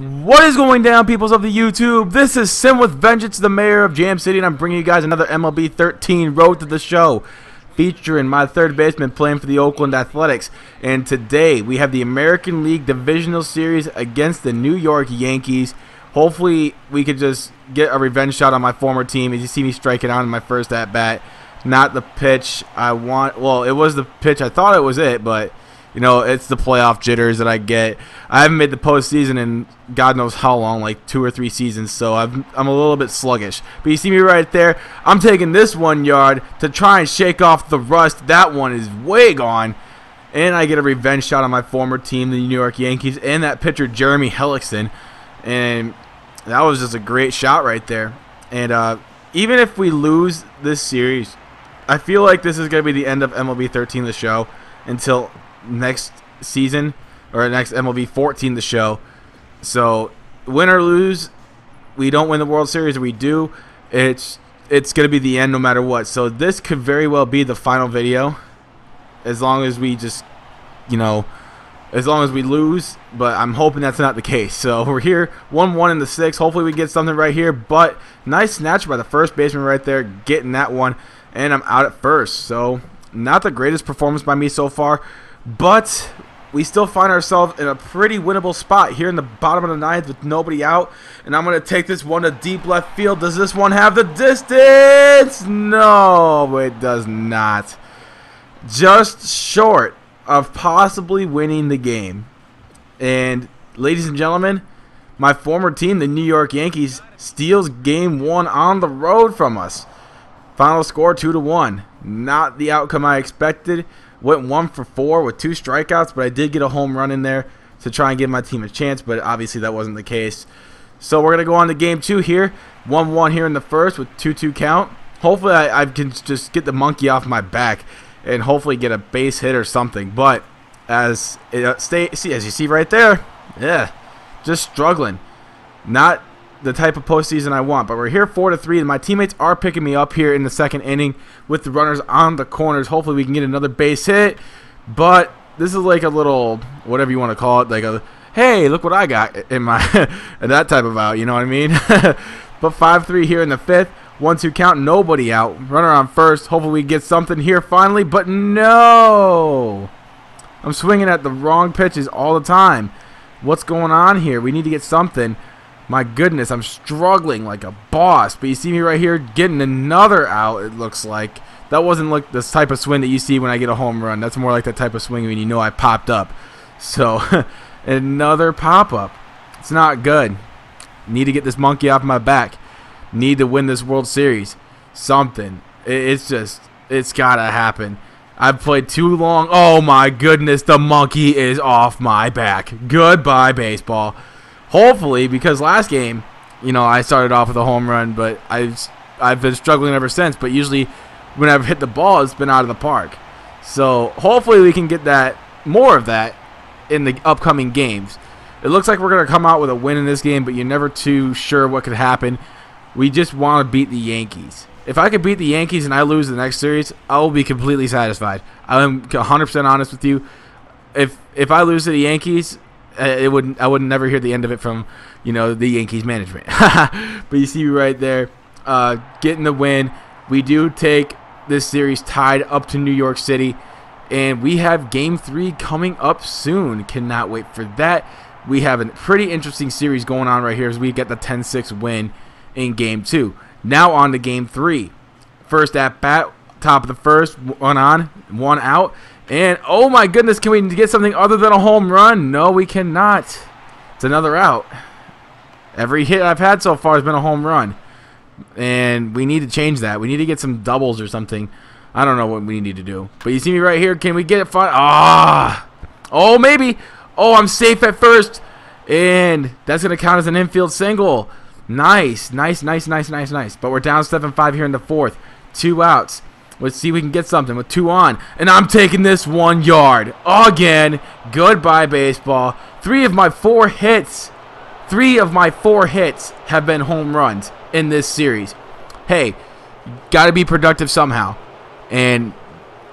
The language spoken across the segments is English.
What is going down, peoples of the YouTube? This is Sin with Vengeance, the mayor of Jam City, and I'm bringing you guys another MLB 13 Road to the Show featuring my third baseman playing for the Oakland Athletics. And today we have the American League Divisional Series against the New York Yankees. Hopefully, we could just get a revenge shot on my former team as you see me striking out in my first at bat. Not the pitch I want. Well, it was the pitch I thought it was it, but you know, it's the playoff jitters that I get. I haven't made the postseason in God knows how long, like two or three seasons, so I'm, I'm a little bit sluggish. But you see me right there? I'm taking this one yard to try and shake off the rust. That one is way gone. And I get a revenge shot on my former team, the New York Yankees, and that pitcher, Jeremy Hellickson. And that was just a great shot right there. And uh, even if we lose this series, I feel like this is going to be the end of MLB 13, the show, until next season or next MLB 14 the show. So win or lose, we don't win the World Series we do, it's it's to be the end no matter what. So this could very well be the final video as long as we just you know as long as we lose, but I'm hoping that's not the case. So we're here 1-1 in the 6. Hopefully we get something right here, but nice snatch by the first baseman right there getting that one and I'm out at first. So not the greatest performance by me so far. But we still find ourselves in a pretty winnable spot here in the bottom of the ninth with nobody out. And I'm going to take this one to deep left field. Does this one have the distance? No, it does not. Just short of possibly winning the game. And ladies and gentlemen, my former team, the New York Yankees, steals game one on the road from us. Final score 2 to 1. Not the outcome I expected. Went one for four with two strikeouts, but I did get a home run in there to try and give my team a chance, but obviously that wasn't the case. So we're going to go on to game two here. 1 1 here in the first with 2 2 count. Hopefully, I, I, can just get the monkey off my back and hopefully get a base hit or something. But as it uh, stay, see, as you see right there, yeah, just struggling. Not the type of postseason I want. But we're here four to three, and my teammates are picking me up here in the second inning with the runners on the corners. Hopefully, we can get another base hit. But this is like a little whatever you want to call it, like a hey, look what I got in my that type of out. You know what I mean? but five three here in the fifth. One two count, nobody out. Runner on first. Hopefully we get something here finally, but no. I'm swinging at the wrong pitches all the time. What's going on here? We need to get something. My goodness, I'm struggling like a boss. But you see me right here getting another out, it looks like. That wasn't like this type of swing that you see when I get a home run. That's more like that type of swing when you know I popped up. So, another pop-up. It's not good. Need to get this monkey off my back. Need to win this World Series. Something. It's just, it's got to happen. I've played too long. Oh my goodness, the monkey is off my back. Goodbye, baseball hopefully, because last game, you know, I started off with a home run, but I've I've been struggling ever since. But usually, when I've hit the ball, it's been out of the park. So hopefully, we can get that more of that in the upcoming games. It looks like we're gonna come out with a win in this game, but you're never too sure what could happen. We just want to beat the Yankees. If I could beat the Yankees and I lose the next series, I will be completely satisfied. I'm 100% honest with you. If if I lose to the Yankees, it wouldn't I would never hear the end of it from you know the Yankees management. but you see right there, uh, getting the win. We do take this series tied up to New York City, and we have Game Three coming up soon. Cannot wait for that. We have a pretty interesting series going on right here as we get the 10-6 win in Game Two. Now on to Game Three. First at bat, top of the first, one on, one out. And oh my goodness, can we get something other than a home run? No, we cannot. It's another out. Every hit I've had so far has been a home run. And we need to change that. We need to get some doubles or something. I don't know what we need to do. But you see me right here. Can we get it? Ah. Oh, maybe. Oh, I'm safe at first. And that's going to count as an infield single. Nice. Nice, nice, nice, nice, nice. But we're down 7-5 here in the fourth. Two outs. Let's see if we can get something with two on. And I'm taking this one yard. Again. Goodbye, baseball. Three of my four hits. Three of my four hits have been home runs in this series. Hey, got to be productive somehow. And,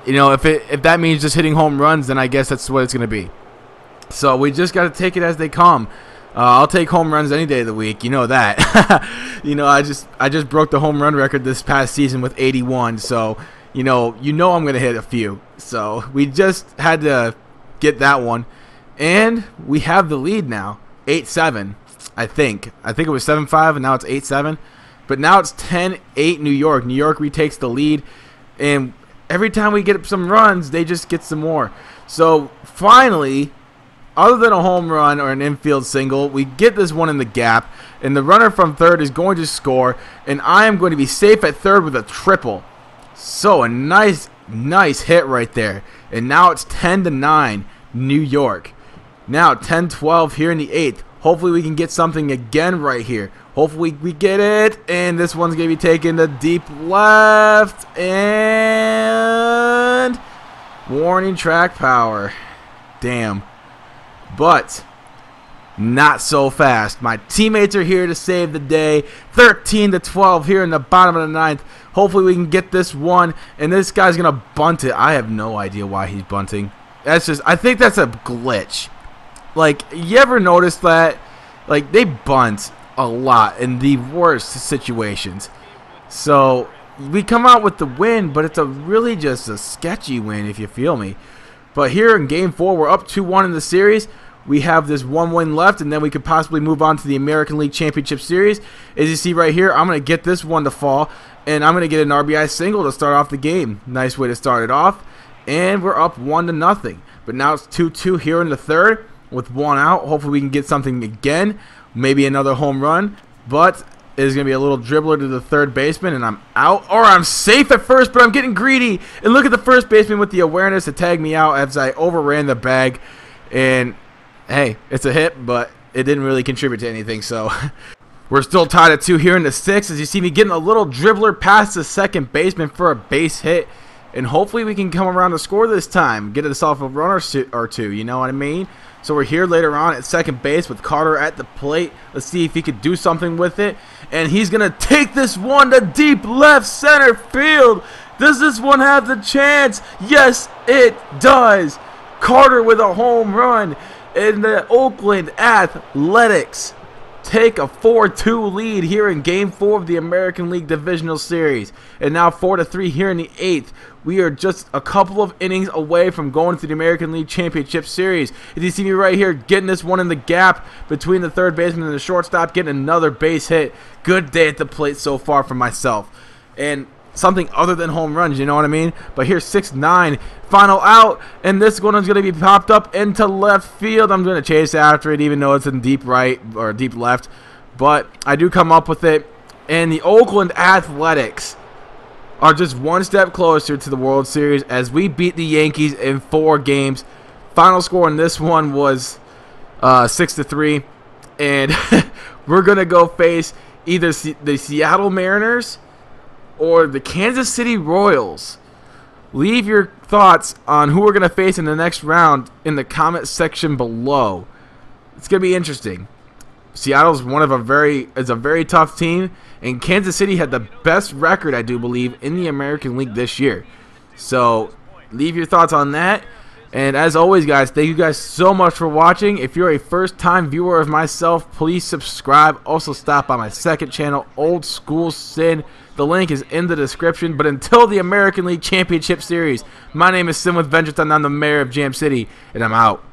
you know, if, it, if that means just hitting home runs, then I guess that's what it's going to be. So we just got to take it as they come. Uh, I'll take home runs any day of the week. You know that. you know, I just I just broke the home run record this past season with 81. So, you know, you know I'm gonna hit a few. So we just had to get that one, and we have the lead now, eight seven. I think. I think it was seven five, and now it's eight seven. But now it's 10-8 New York. New York retakes the lead, and every time we get some runs, they just get some more. So finally, other than a home run or an infield single, we get this one in the gap, and the runner from third is going to score, and I am going to be safe at third with a triple. So a nice, nice hit right there. And now it's 10 to 9, New York. Now 10-12 here in the eighth. Hopefully we can get something again right here. Hopefully we get it. And this one's going to be taken to deep left. And warning track power. Damn. But not so fast. My teammates are here to save the day. 13 to 12 here in the bottom of the ninth. Hopefully we can get this one. And this guy's to bunt it. I have no idea why he's bunting. That's just, I think that's a glitch. Like, you ever notice that? Like, they bunt a lot in the worst situations. So, we come out with the win, but it's a really just a sketchy win, if you feel me. But here in Game 4, we're up 2-1 in the series. We have this one win left, and then we could possibly move on to the American League Championship Series. As you see right here, I'm going to get this one to fall, and I'm going to get an RBI single to start off the game. Nice way to start it off. And we're up 1 to nothing. But now it's 2-2 here in the third with one out. Hopefully we can get something again. Maybe another home run. But it is going to be a little dribbler to the third baseman, and I'm out. Or I'm safe at first, but I'm getting greedy. And look at the first baseman with the awareness to tag me out as I overran the bag. And, hey, it's a hit, but it didn't really contribute to anything. So we're still tied at two here in the sixth. As you see me getting a little dribbler past the second baseman for a base hit. And hopefully we can come around to score this time. Get us off a runner or two, you know what I mean? So we're here later on at second base with Carter at the plate. Let's see if he could do something with it. And he's going to take this one to deep left center field. Does this one have the chance? Yes, it does. Carter with a home run. And the Oakland Athletics take a 4-2 lead here in Game 4 of the American League Divisional Series. And now 4-3 here in the 8th. We are just a couple of innings away from going to the American League Championship Series. If you see me right here, getting this one in the gap between the third baseman and the shortstop, getting another base hit. Good day at the plate so far for myself. And something other than home runs, you know what I mean? But here's 6-9, final out, and this one is going to be popped up into left field. I'm going to chase after it, even though it's in deep right or deep left. But I do come up with it. And the Oakland Athletics are just one step closer to the World Series as we beat the Yankees in four games. Final score in this one was uh, 6 to 3. And we're going to go face either the Seattle Mariners or the Kansas City Royals. Leave your thoughts on who we're going to face in the next round in the comment section below. It's going to be interesting. Seattle's one of a very is a very tough team, and Kansas City had the best record, I do believe, in the American League this year. So, leave your thoughts on that. And as always, guys, thank you guys so much for watching. If you're a first-time viewer of myself, please subscribe. Also, stop by my second channel, Old School Sin. The link is in the description. But until the American League Championship Series, my name is Sin with Vengeance, and I'm the mayor of Jam City, and I'm out.